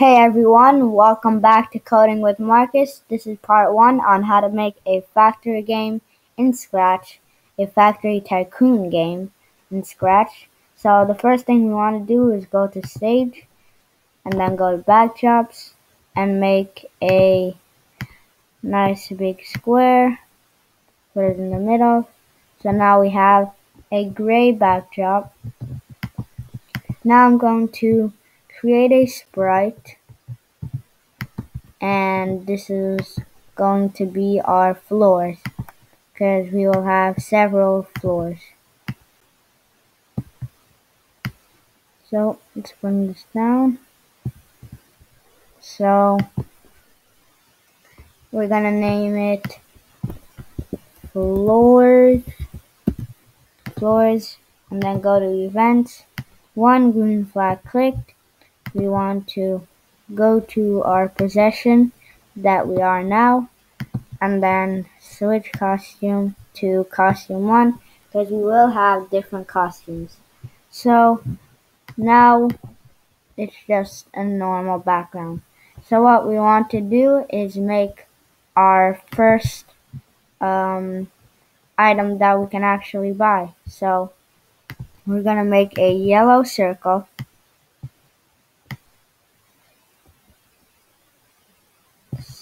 Hey everyone, welcome back to Coding with Marcus. This is part one on how to make a factory game in Scratch, a factory tycoon game in Scratch. So the first thing we want to do is go to stage and then go to backdrops and make a nice big square. Put it in the middle. So now we have a gray backdrop. Now I'm going to create a sprite and this is going to be our floors because we will have several floors. So let's bring this down. So we're gonna name it floors floors and then go to events one green flag clicked we want to go to our possession that we are now and then switch costume to costume 1 because we will have different costumes. So now it's just a normal background. So what we want to do is make our first um, item that we can actually buy. So we're going to make a yellow circle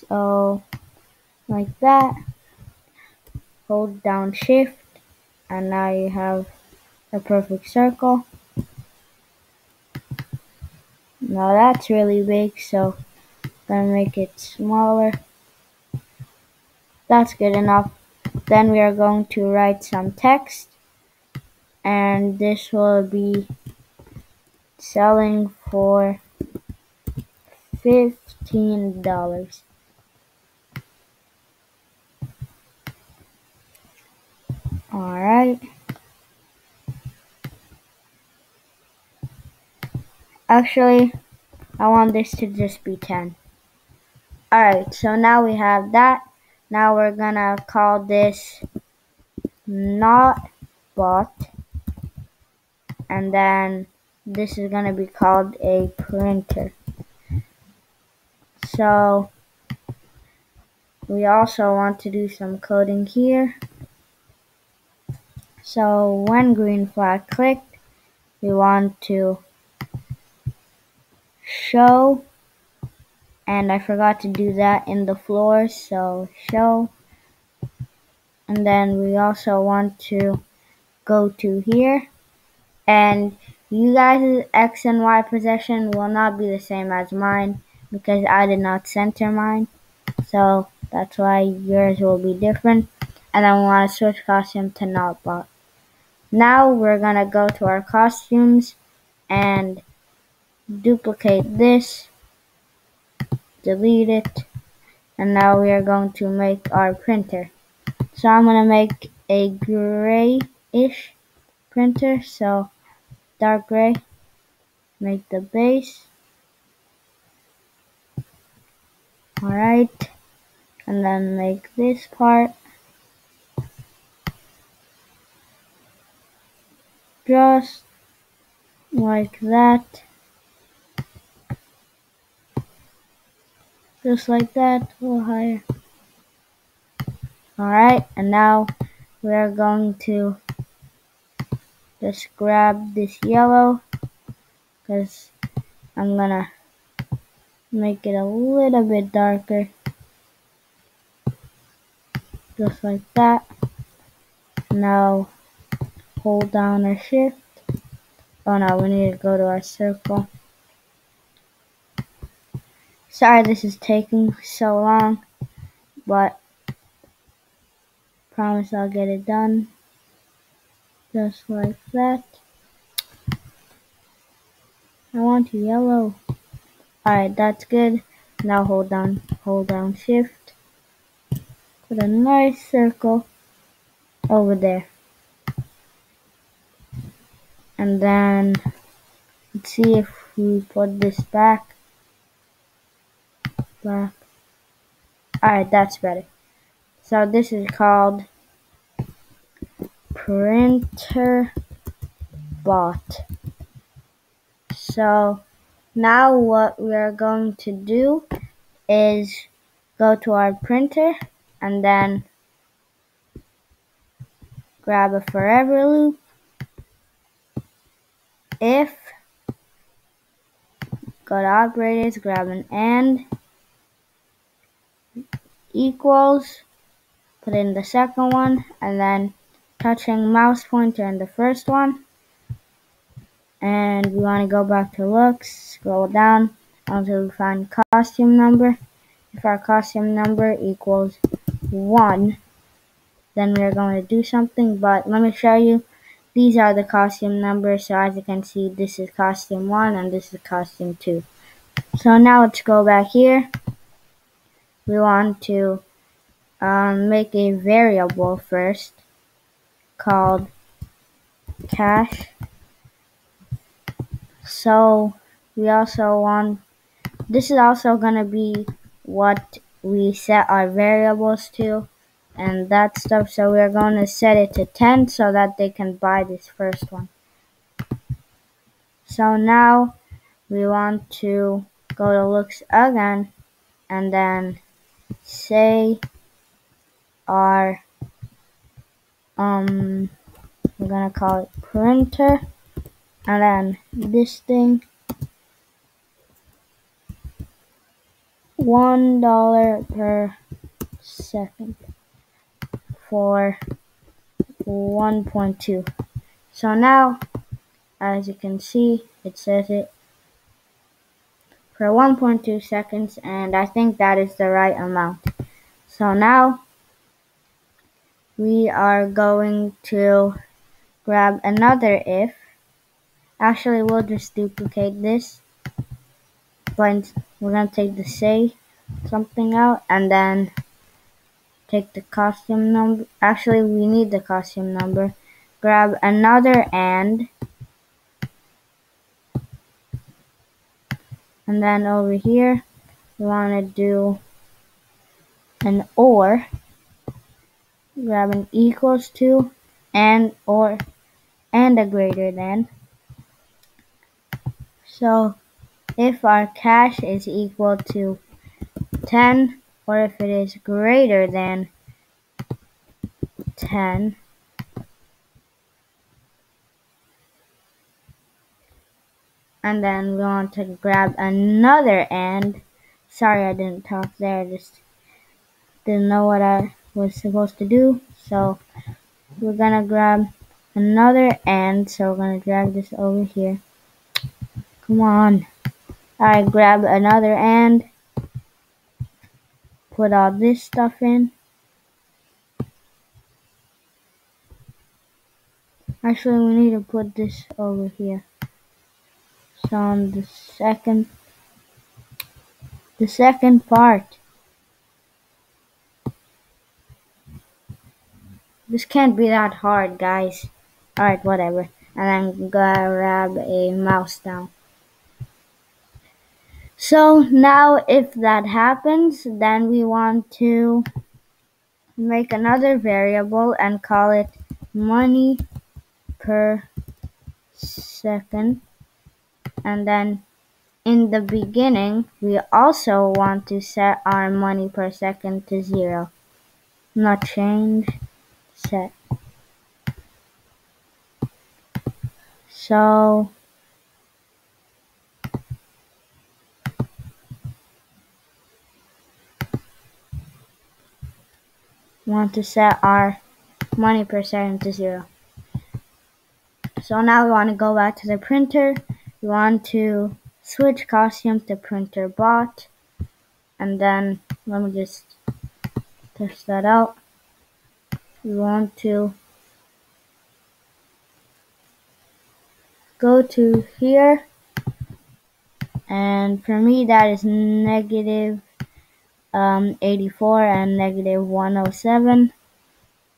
So like that, hold down shift, and now you have a perfect circle. Now that's really big, so I'm gonna make it smaller. That's good enough. Then we are going to write some text, and this will be selling for $15. All right. Actually, I want this to just be 10. All right, so now we have that. Now we're gonna call this not bot. And then this is gonna be called a printer. So we also want to do some coding here. So when green flag clicked, we want to show, and I forgot to do that in the floor, so show. And then we also want to go to here, and you guys' X and Y possession will not be the same as mine because I did not center mine. So that's why yours will be different. And I want to switch costume to not bot. Now we're gonna go to our costumes and duplicate this, delete it, and now we are going to make our printer. So I'm gonna make a grayish printer, so dark gray, make the base. Alright, and then make this part. Just like that. Just like that a little higher. Alright and now we are going to just grab this yellow because I'm gonna make it a little bit darker. Just like that. Now hold down our shift. Oh no, we need to go to our circle. Sorry this is taking so long, but promise I'll get it done. Just like that. I want yellow. Alright, that's good. Now hold down, hold down shift. Put a nice circle over there and then let's see if we put this back. Back. Alright that's better. So this is called printer bot. So now what we are going to do is go to our printer and then grab a forever loop if got operators grab an and equals put in the second one and then touching mouse pointer in the first one. And we want to go back to looks scroll down until we find costume number. If our costume number equals 1 then we're going to do something but let me show you these are the costume numbers so as you can see this is costume 1 and this is costume 2 so now let's go back here. We want to um, make a variable first called cash. So we also want, this is also going to be what we set our variables to and that stuff. So we're going to set it to 10 so that they can buy this first one. So now we want to go to looks again and then say our um we're gonna call it printer and then this thing one dollar per second for 1.2 so now as you can see it says it for 1.2 seconds and I think that is the right amount so now we are going to grab another if. Actually, we'll just duplicate this. But we're going to take the say something out and then take the costume number. Actually, we need the costume number. Grab another and. And then over here, we want to do an or grab an equals to and or and a greater than. So if our cash is equal to 10 or if it is greater than 10 and then we want to grab another and sorry I didn't talk there just didn't know what I was supposed to do. So we're gonna grab another and so we're gonna drag this over here. Come on. I grab another and put all this stuff in. Actually, we need to put this over here. So on the second, the second part. This can't be that hard, guys. Alright, whatever. And I'm gonna grab a mouse down. So now if that happens, then we want to make another variable and call it money per second. And then in the beginning, we also want to set our money per second to zero. Not change set. So want to set our money per second to zero. So now we want to go back to the printer. We want to switch costume to printer bot. And then let me just test that out we want to go to here and for me that is negative um, 84 and negative 107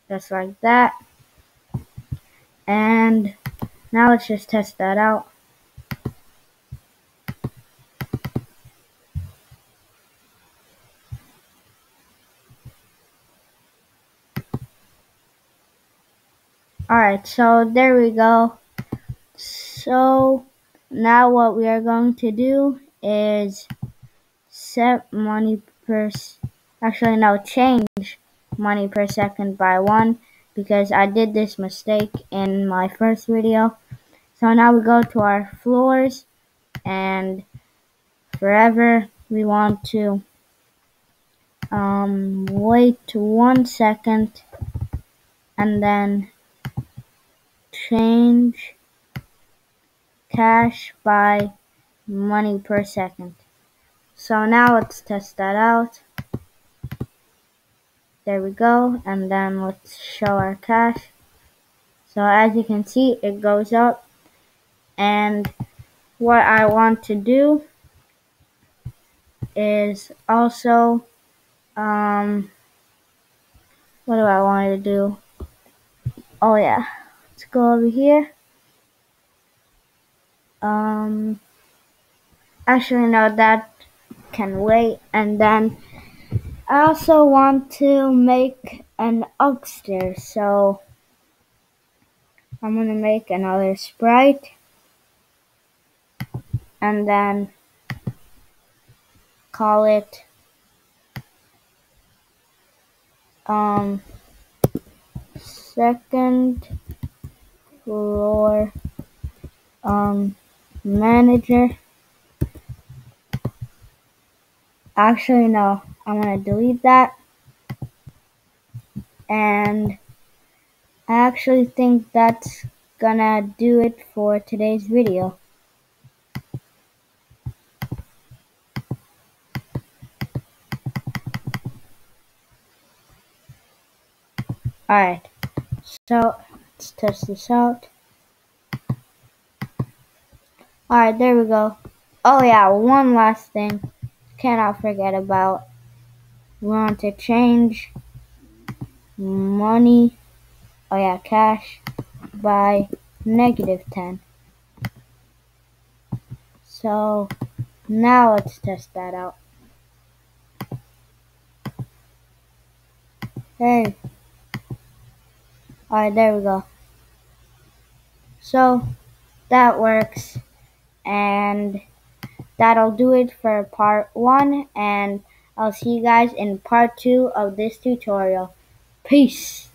just like that and now let's just test that out Alright, so there we go. So now what we are going to do is set money per actually no change money per second by one because I did this mistake in my first video so now we go to our floors and forever we want to um, wait one second and then change cash by money per second. So now let's test that out. There we go. And then let's show our cash. So as you can see, it goes up. And what I want to do is also, um, what do I want to do? Oh yeah, let's go over here. Um, actually no, that can wait. And then I also want to make an upstairs, so I'm gonna make another sprite and then call it um second floor um manager actually no. I'm gonna delete that. And I actually think that's gonna do it for today's video. Alright. So let's test this out. Alright there we go. Oh yeah one last thing cannot forget about. We want to change money, oh yeah, cash by negative 10. So now let's test that out. Hey. Alright, there we go. So that works and that'll do it for part one and I'll see you guys in part two of this tutorial. Peace.